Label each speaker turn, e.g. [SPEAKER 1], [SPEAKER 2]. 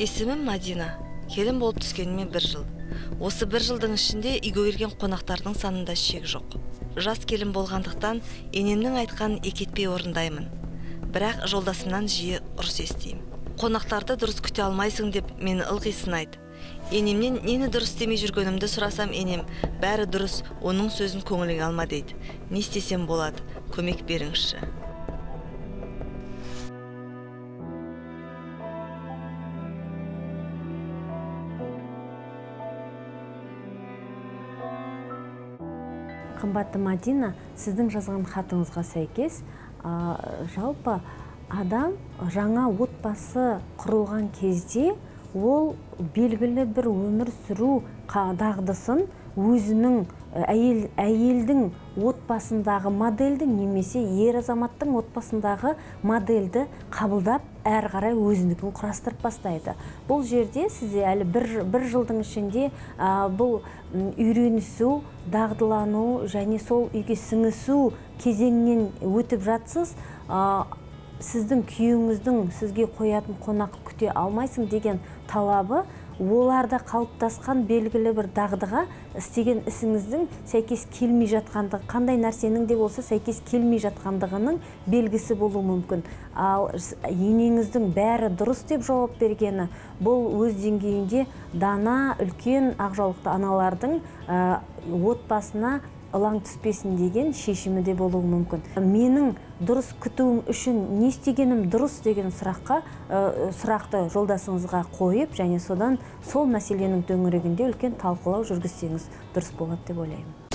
[SPEAKER 1] есімім мадина. Келін болып түскеніме бір жыл. Осы бір жылдың ішінде үйге келген қонақтардың санында шек жоқ. Жас келін болғандықтан енемнің айтқанын екі етпей орындаймын. Бірақ жолдасымнан жиі ұрыс естимін. Қонақтарды дұрыс күте алмайсың деп мені ылғи сынайды. Енемнен нені дұрыс істемей жүргенімді сұрасам енем бәрі дұрыс оның сөзін көңіліңе алма дейді. Не істесем болады көмек беріңізші.
[SPEAKER 2] Қымбатты мадина сіздің жазған хатыңызға сәйкес жалпы адам жаңа отбасы құрылған кезде ол белгілі бір өмір сүру дағдысын өзінің әйел, әйелдің отбасындағы модельді немесе ер азаматтың отбасындағы модельді қабылдап әрі қарай өзінікін құрастырып бастайды. Бұл жерде сізде әлі бір, бір жылдың ішінде ә, бұл үйренісу дағдылану және сол үйге сіңісу кезеңінен өтіп жатсыз сіздің күйеуіңіздің сізге қоятын қонақ күте алмайсың деген талабы оларда қалыптасқан белгілі бір дағдыға істеген ісіңіздің сәйкес келмей жатқандығы қандай нәрсенің де болса сәйкес келмей жатқандығының белгісі болуы мүмкін. Ал енеңіздің бәрі дұрыс деп жауап бергені бұл өз деңгейінде дана үлкен ақжаулықты аналардың отбасына ылаң түспесін деген шешімі де болуы мүмкін. Менің дұрыс күтуім үшін не істегенім дұрыс деген сұраққа ә, сұрақты жолдасыңызға қойып және содан сол мәселенің төңірегінде үлкен талқылау жүргізсеңіз дұрыс болады деп ойлаймын.